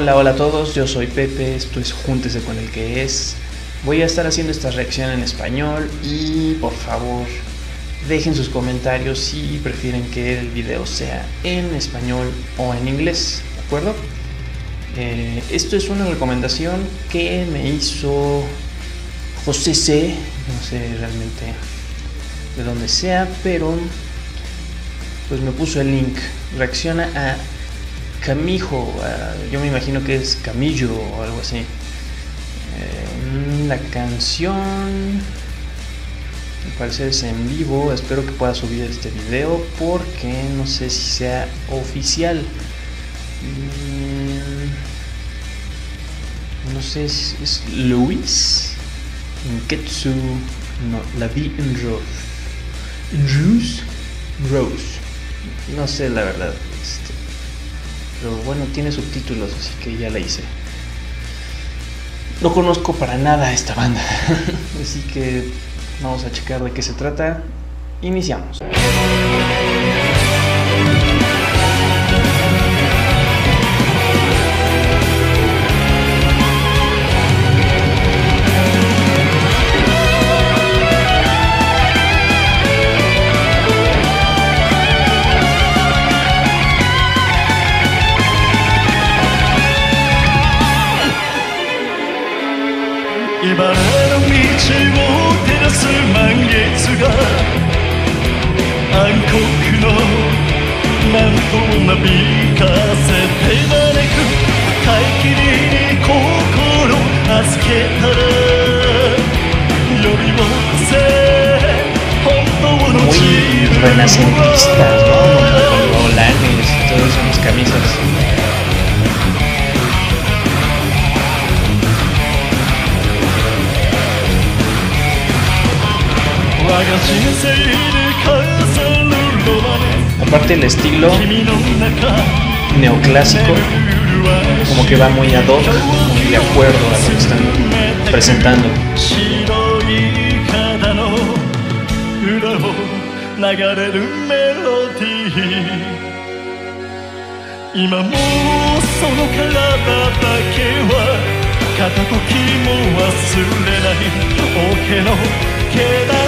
Hola, hola a todos, yo soy Pepe, esto es Júntese con el que es. Voy a estar haciendo esta reacción en español y por favor dejen sus comentarios si prefieren que el video sea en español o en inglés, ¿de acuerdo? Eh, esto es una recomendación que me hizo José C, no sé realmente de dónde sea, pero pues me puso el link. Reacciona a Camijo, yo me imagino que es Camillo o algo así. Eh, la canción, me parece es en vivo, espero que pueda subir este video porque no sé si sea oficial. Mm, no sé si es Luis Ketsu, no, la vi en Rose. Rose, Rose, no sé la verdad. Este, pero bueno, tiene subtítulos, así que ya la hice. No conozco para nada esta banda, así que vamos a checar de qué se trata. Iniciamos. ¿no? Con volanes, todo eso, mis camisas. Aparte el estilo neoclásico como que va muy ad hoc y de acuerdo a lo que están presentando. れるメロディー。今もその体だけは片時も忘れない。王家の気だ。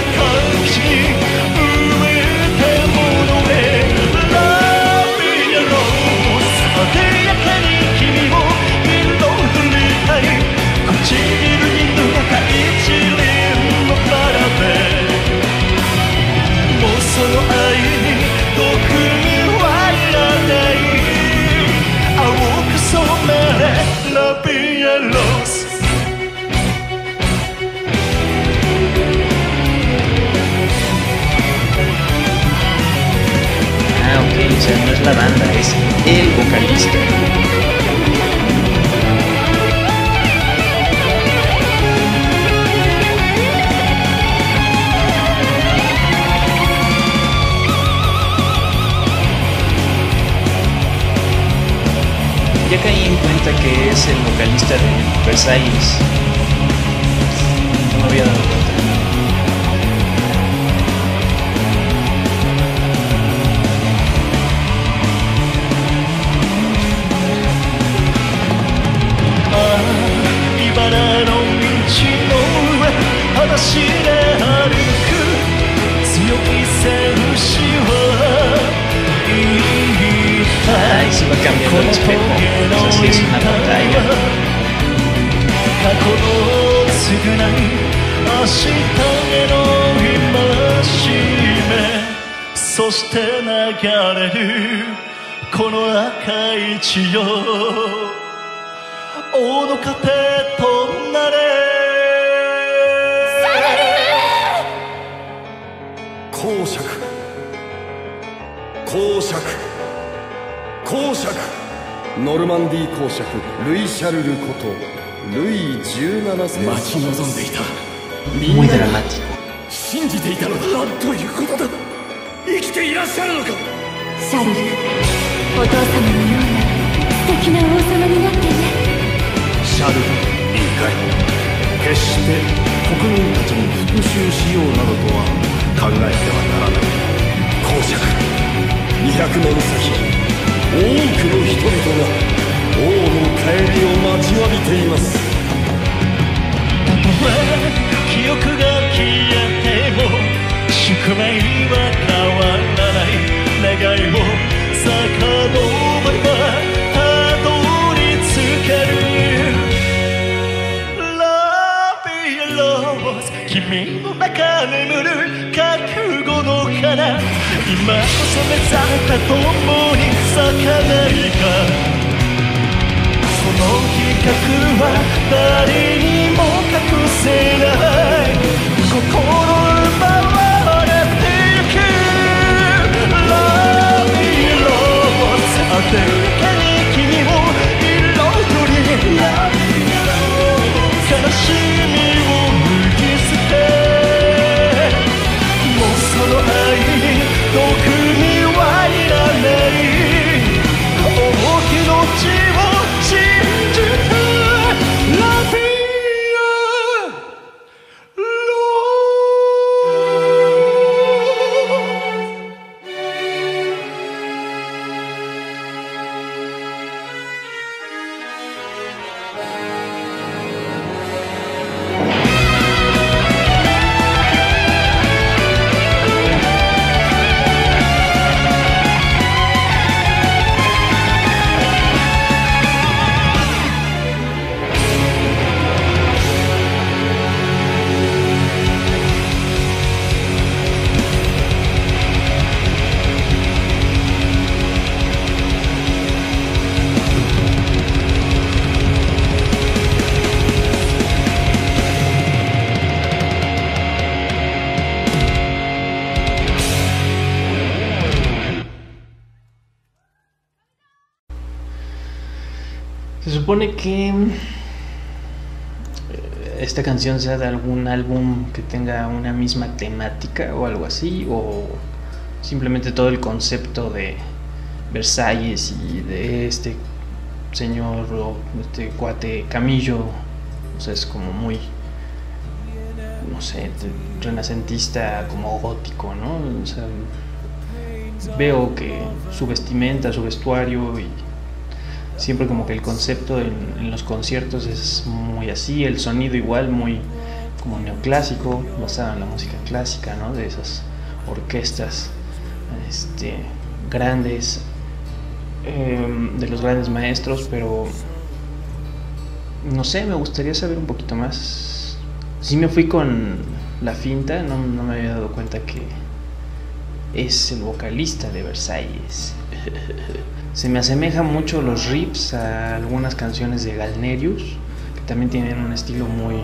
No es la banda, es el vocalista. Ya caí en cuenta que es el vocalista de Versailles. No me había dado チペの償い明日への今しめ。そして流れるこの赤い血よ王の糧となれ。サルー公爵。公公爵。ノルマンディー公爵ルイ・シャルルことルイ17世。待ち望んでいた。Muy dramático 信じていたのだ。何ということだ。生きていらっしゃるのか。シャルルお父様のような素敵な王様になってね。シャルルいいかい決して国民たちに復讐しようなどとは考えてはならない。公爵200年先多くの人々が王の帰りを待ちわびています。記憶が消えても宿命は目覚めた共に咲かないか。その企画は誰にも隠せない。心 Se supone que eh, esta canción sea de algún álbum que tenga una misma temática o algo así, o simplemente todo el concepto de Versalles y de este señor o este cuate Camillo, o sea, es como muy, no sé, renacentista, como gótico, ¿no? O sea, veo que su vestimenta, su vestuario y siempre como que el concepto en, los conciertos es muy así, el sonido igual muy como neoclásico, basado en la música clásica, ¿no? De esas orquestas este, grandes, em, de los grandes maestros, pero no sé, me gustaría saber un poquito más. Sí me fui con la finta, no, no me había dado cuenta que es el vocalista de Versalles. Se me asemeja mucho los riffs a algunas canciones de Galnerius, que también tienen un estilo muy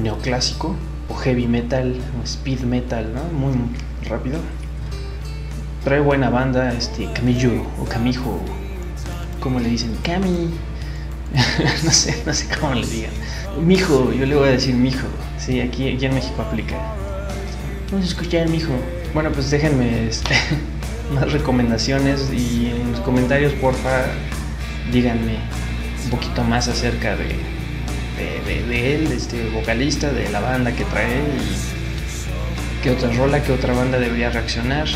neoclásico, o heavy metal, o speed metal. Muy rápido. Trae buena banda, este Camillo o Camijo, como le dicen, Cami. no sé, no sé cómo le digan. Mijo, yo le voy a decir mijo. Sí, aquí, aquí en México aplica. Vamos a escuchar, mijo. Bueno, pues déjenme este, más recomendaciones y en los comentarios, porfa, díganme un poquito más acerca de, de, él, de este vocalista, de la banda que trae y qué otra rola, qué otra banda debería reaccionar.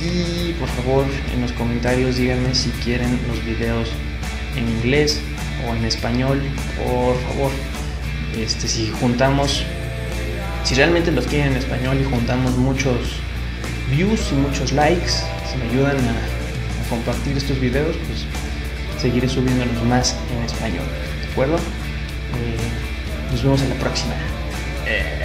Y por favor, en los comentarios díganme si quieren los videos en inglés o en español, por favor. Este, si juntamos si realmente los quieren en español y juntamos muchos views y muchos likes, si me ayudan a, compartir estos videos, pues seguiré subiéndolos más en español. ¿De acuerdo? Eh, nos vemos en la próxima. Eh.